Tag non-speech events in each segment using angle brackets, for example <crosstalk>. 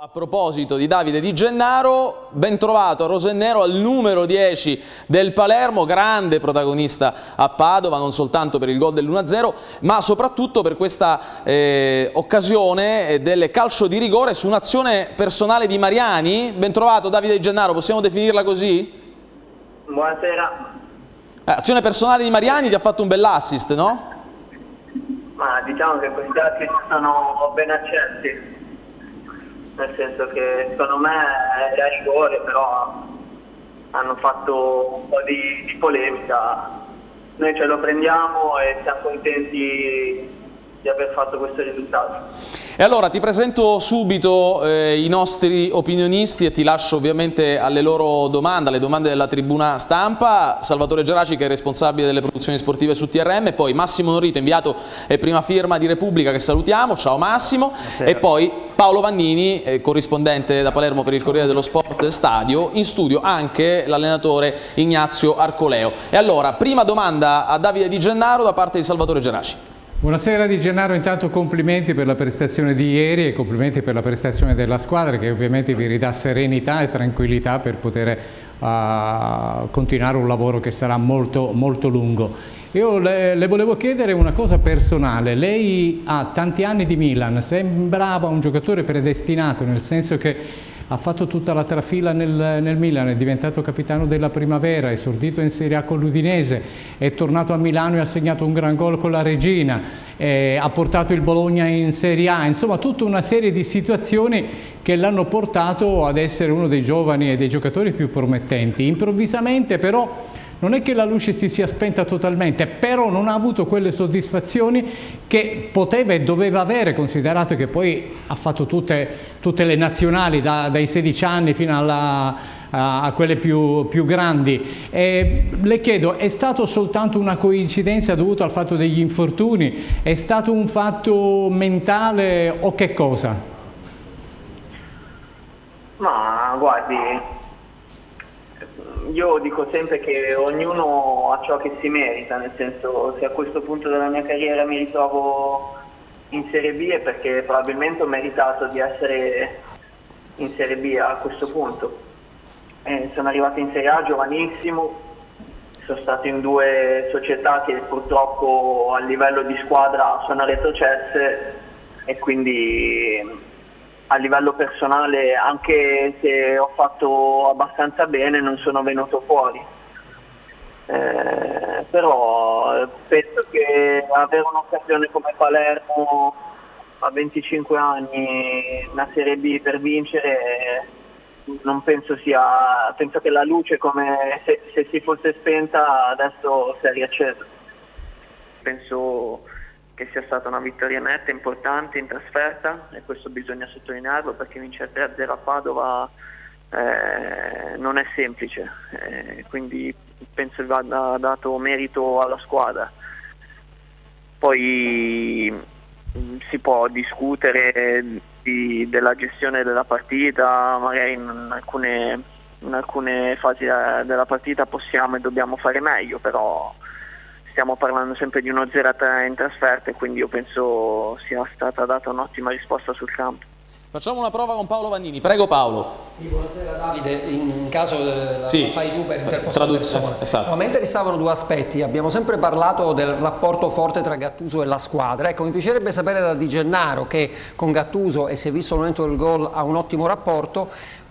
A proposito di Davide Di Gennaro, ben trovato a Rosennero al numero 10 del Palermo, grande protagonista a Padova, non soltanto per il gol dell'1-0, ma soprattutto per questa eh, occasione del calcio di rigore su un'azione personale di Mariani. Ben trovato Davide Di Gennaro, possiamo definirla così? Buonasera. Eh, azione personale di Mariani ti ha fatto un bell'assist, no? Ma diciamo che questi assist sono ben accetti nel senso che secondo me era rigore, però hanno fatto un po' di, di polemica. Noi ce lo prendiamo e siamo contenti di aver fatto questo risultato. E allora ti presento subito eh, i nostri opinionisti e ti lascio ovviamente alle loro domande, alle domande della tribuna stampa. Salvatore Geraci che è responsabile delle produzioni sportive su TRM, poi Massimo Norito, inviato e prima firma di Repubblica che salutiamo, ciao Massimo, Buonasera. e poi Paolo Vannini, eh, corrispondente da Palermo per il Corriere dello Sport Stadio, in studio anche l'allenatore Ignazio Arcoleo. E allora, prima domanda a Davide Di Gennaro da parte di Salvatore Geraci. Buonasera Di Gennaro, intanto complimenti per la prestazione di ieri e complimenti per la prestazione della squadra che ovviamente vi ridà serenità e tranquillità per poter uh, continuare un lavoro che sarà molto, molto lungo. Io le, le, volevo chiedere una cosa personale, lei ha tanti anni di Milan, sembrava un giocatore predestinato nel senso che ha fatto tutta la trafila nel, nel, Milan, è diventato capitano della Primavera, è esordito in Serie A con l'Udinese, è tornato a Milano e ha segnato un gran gol con la Regina, eh, ha portato il Bologna in Serie A, insomma tutta una serie di situazioni che l'hanno portato ad essere uno dei giovani e dei giocatori più promettenti. Improvvisamente però non è che la luce si sia spenta totalmente, però non ha avuto quelle soddisfazioni che poteva e doveva avere, considerato che poi ha fatto tutte, tutte le nazionali da, dai 16 anni fino alla, a quelle più, più grandi. E le chiedo, è stato soltanto una coincidenza dovuta al fatto degli infortuni? È stato un fatto mentale o che cosa? Ma guardi, io dico sempre che ognuno ha ciò che si merita, nel senso se a questo punto della mia carriera mi ritrovo in Serie B è perché probabilmente ho meritato di essere in Serie B a questo punto. Eh, sono arrivato in Serie A giovanissimo, sono stato in due società che purtroppo a livello di squadra sono retrocesse e quindi a livello personale, anche se ho fatto abbastanza bene, non sono venuto fuori. Eh, però penso che avere un'occasione come Palermo a 25 anni, una Serie B per vincere, non penso sia, penso che la luce come se, se si fosse spenta adesso si è riaccesa. Penso che sia stata una vittoria netta, importante in trasferta e questo bisogna sottolinearlo perché vincere 3-0 a Padova eh, non è semplice, eh, quindi penso che vada dato merito alla squadra. Poi mm, si può discutere di, della gestione della partita, magari in alcune, in alcune fasi della partita possiamo e dobbiamo fare meglio, però stiamo parlando sempre di uno 0-3 in trasferta e quindi io penso sia stata data un'ottima risposta sul campo. Facciamo una prova con Paolo Vannini, prego Paolo. Buonasera Davide, in caso la sì, fai tu per interposta esatto. Ma mentre ristavano due aspetti, abbiamo sempre parlato del rapporto forte tra Gattuso e la squadra, ecco mi piacerebbe sapere da Di Gennaro che con Gattuso e si è visto al momento del gol ha un ottimo rapporto,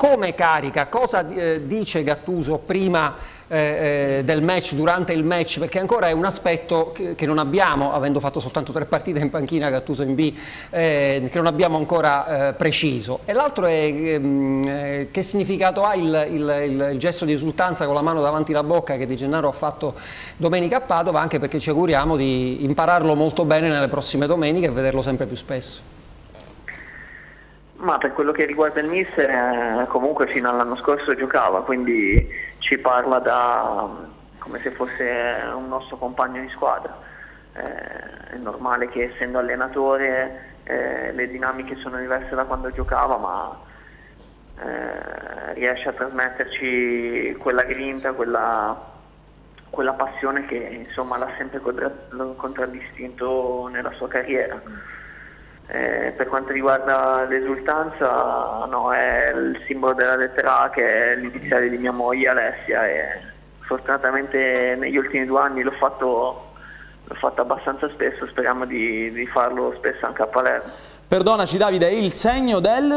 come carica, cosa eh, dice Gattuso prima eh, eh, del match, durante il match, perché ancora è un aspetto che, che, non abbiamo, avendo fatto soltanto tre partite in panchina, Gattuso in B, eh, che non abbiamo ancora eh, preciso. E l'altro è ehm, eh, che significato ha il, il, il, il, gesto di esultanza con la mano davanti alla bocca che Di Gennaro ha fatto domenica a Padova, anche perché ci auguriamo di impararlo molto bene nelle prossime domeniche e vederlo sempre più spesso. Ma per quello che riguarda il mister, eh, comunque fino all'anno scorso giocava, quindi ci parla da, come se fosse un nostro compagno di squadra. Eh, è normale che essendo allenatore eh, le dinamiche sono diverse da quando giocava, ma eh, riesce a trasmetterci quella grinta, quella, quella passione che insomma l'ha sempre contraddistinto nella sua carriera. Eh, per quanto riguarda l'esultanza, no, è il simbolo della lettera A che è l'iniziale di mia moglie Alessia e fortunatamente negli ultimi due anni l'ho fatto, l'ho fatto abbastanza spesso, speriamo di, di, farlo spesso anche a Palermo. Perdonaci Davide, è il segno del?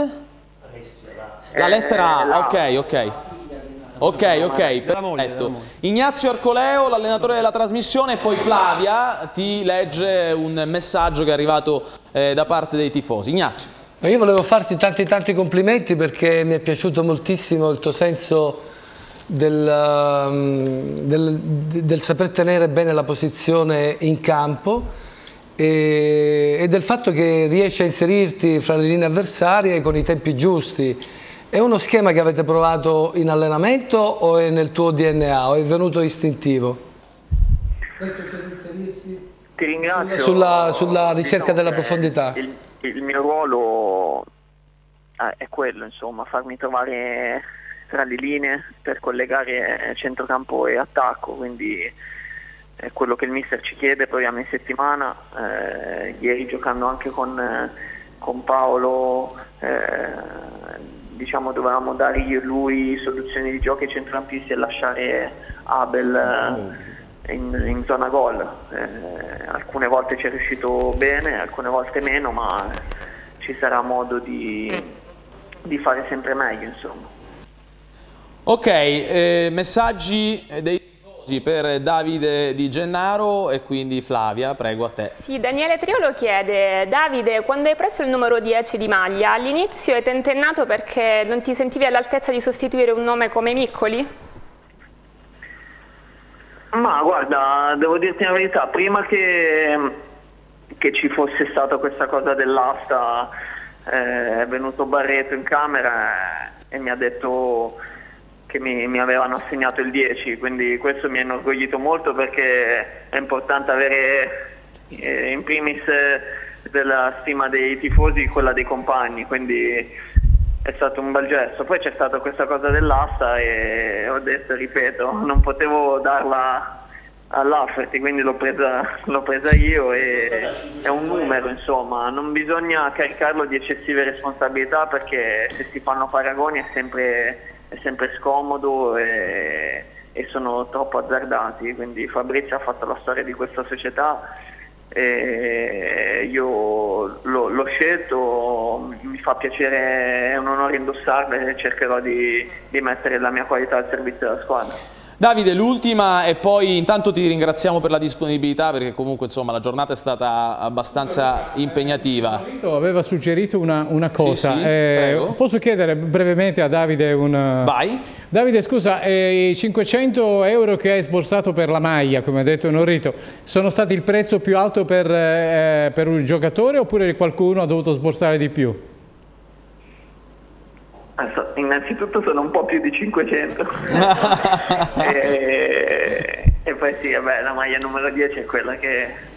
La lettera A, ok, ok. Ok, ok, perfetto. Ignazio Arcoleo, l'allenatore della trasmissione, e poi Flavia ti legge un messaggio che è arrivato eh, da parte dei tifosi. Ignazio. Io volevo farti tanti tanti complimenti perché mi è piaciuto moltissimo il tuo senso del, um, del, del saper tenere bene la posizione in campo e, e del fatto che riesci a inserirti fra le linee avversarie con i tempi giusti è uno schema che avete provato in allenamento o è nel tuo DNA o è venuto istintivo? Questo per inserirsi? Ti ringrazio. Sulla, sulla ricerca diciamo della profondità. Il, il, mio ruolo eh, è quello, insomma, farmi trovare tra le linee per collegare centrocampo e attacco, quindi è quello che il mister ci chiede, proviamo in settimana, eh, ieri giocando anche con, con Paolo eh, diciamo, dovevamo dare io e lui soluzioni di gioco ai centrocampisti e lasciare Abel eh, in, in, zona gol. Eh, alcune volte ci è riuscito bene, alcune volte meno, ma ci sarà modo di, di fare sempre meglio. Insomma. Ok, eh, messaggi dei per Davide Di Gennaro e quindi Flavia, prego a te. Sì, Daniele Triolo chiede, Davide, quando hai preso il numero 10 di maglia, all'inizio hai tentennato perché non ti sentivi all'altezza di sostituire un nome come Miccoli? Ma guarda, devo dirti la verità, prima che, che ci fosse stata questa cosa dell'asta eh, è venuto Barreto in camera e mi ha detto che mi, mi, avevano assegnato il 10, quindi questo mi ha inorgoglito molto perché è importante avere eh, in primis eh, della stima dei tifosi quella dei compagni, quindi è stato un bel gesto. Poi c'è stata questa cosa dell'asta e ho detto, ripeto, non potevo darla all'Afferty, quindi l'ho presa, presa, io e è un numero insomma, non bisogna caricarlo di eccessive responsabilità perché se si fanno paragoni è sempre è sempre scomodo e, e sono troppo azzardati, quindi Fabrizio ha fatto la storia di questa società e io l'ho scelto, mi fa piacere, è un onore indossarla e cercherò di, di mettere la mia qualità al servizio della squadra. Davide, l'ultima e poi intanto ti ringraziamo per la disponibilità perché comunque insomma la giornata è stata abbastanza impegnativa. Aveva suggerito una, una cosa, sì, sì, eh, posso chiedere brevemente a Davide un... Vai. Davide scusa, eh, i 500 euro che hai sborsato per la maglia, come ha detto Norrito, sono stati il prezzo più alto per, eh, per un giocatore oppure qualcuno ha dovuto sborsare di più? Innanzitutto sono un po' più di 500 <laughs> e, e, poi sì, vabbè, la maglia numero 10 è quella che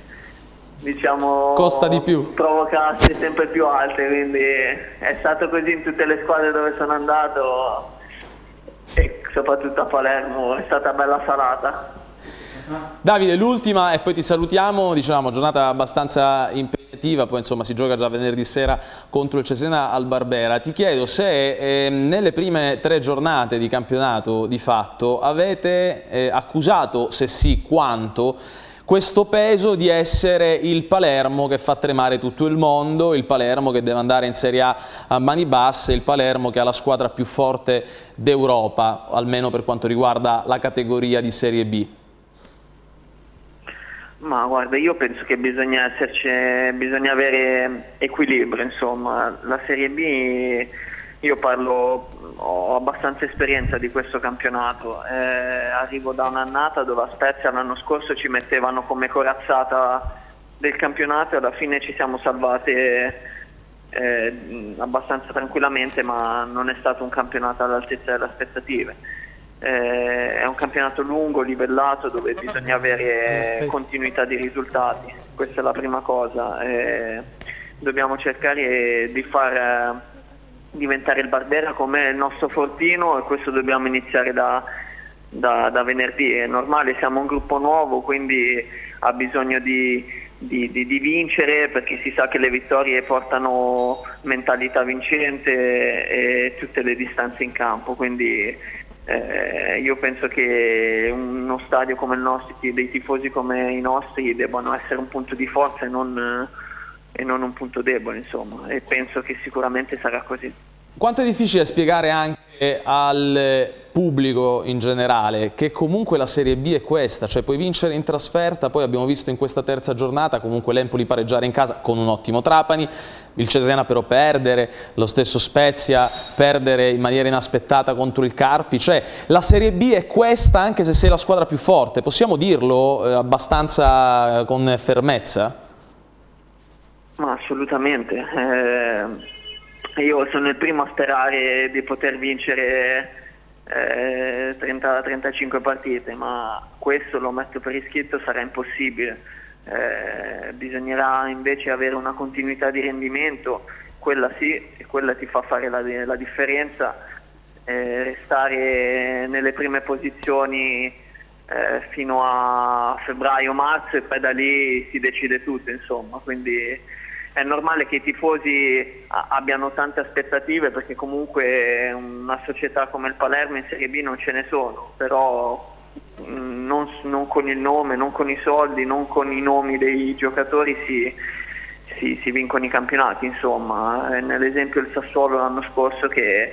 diciamo costa di più. provoca aste sempre più alte quindi è stato così in tutte le squadre dove sono andato e soprattutto a Palermo è stata bella salata Davide, l'ultima e poi ti salutiamo, diciamo giornata abbastanza impegnativa, poi insomma si gioca già venerdì sera contro il Cesena al Barbera. Ti chiedo se eh, nelle prime tre giornate di campionato di fatto avete eh, accusato, se sì quanto, questo peso di essere il Palermo che fa tremare tutto il mondo, il Palermo che deve andare in Serie A a mani basse, il Palermo che ha la squadra più forte d'Europa, almeno per quanto riguarda la categoria di Serie B. Ma guarda, io penso che bisogna, esserci, bisogna avere equilibrio, insomma. La Serie B, io parlo, ho abbastanza esperienza di questo campionato, eh, arrivo da un'annata dove a Spezia l'anno scorso ci mettevano come corazzata del campionato e alla fine ci siamo salvate eh, abbastanza tranquillamente, ma non è stato un campionato all'altezza delle aspettative eh, è un campionato lungo, livellato, dove bisogna avere continuità di risultati, questa è la prima cosa. Eh, dobbiamo cercare di far eh, diventare il Barbera come il nostro fortino e questo dobbiamo iniziare da, da, da venerdì. È normale, siamo un gruppo nuovo, quindi ha bisogno di, di, di, di, vincere perché si sa che le vittorie portano mentalità vincente e tutte le distanze in campo, quindi eh, io penso che uno stadio come il nostro, dei tifosi come i nostri debbano essere un punto di forza e non, e non un punto debole insomma e penso che sicuramente sarà così. Quanto è difficile spiegare anche al pubblico in generale che comunque la Serie B è questa, cioè puoi vincere in trasferta, poi abbiamo visto in questa terza giornata comunque l'Empoli pareggiare in casa con un ottimo Trapani, il Cesena però perdere, lo stesso Spezia perdere in maniera inaspettata contro il Carpi, cioè la Serie B è questa anche se sei la squadra più forte, possiamo dirlo eh, abbastanza con fermezza? Ma assolutamente, eh, io sono il primo a sperare di poter vincere eh, 30-35 partite, ma questo l'ho messo per iscritto, sarà impossibile. Eh, bisognerà invece avere una continuità di rendimento, quella sì, e quella ti fa fare la, la differenza, eh, restare nelle prime posizioni eh, fino a febbraio-marzo e poi da lì si decide tutto, insomma. Quindi, è normale che i tifosi abbiano tante aspettative perché comunque una società come il Palermo in Serie B non ce ne sono, però mm, non, non con il nome, non con i soldi, non con i nomi dei giocatori si, si, si vincono i campionati, insomma. Nell'esempio il Sassuolo l'anno scorso che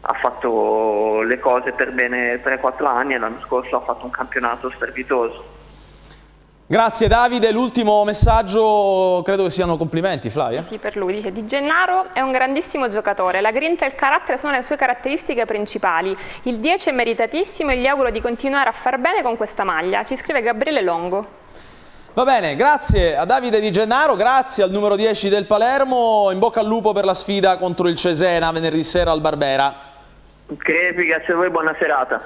ha fatto le cose per bene 3-4 anni e l'anno scorso ha fatto un campionato strepitoso. Grazie Davide, l'ultimo messaggio credo che siano complimenti Flavia. Sì, per lui, dice Di Gennaro è un grandissimo giocatore, la grinta e il carattere sono le sue caratteristiche principali, il 10 è meritatissimo e gli auguro di continuare a far bene con questa maglia, ci scrive Gabriele Longo. Va bene, grazie a Davide Di Gennaro, grazie al numero 10 del Palermo, in bocca al lupo per la sfida contro il Cesena venerdì sera al Barbera. Ok, grazie a voi, buona serata.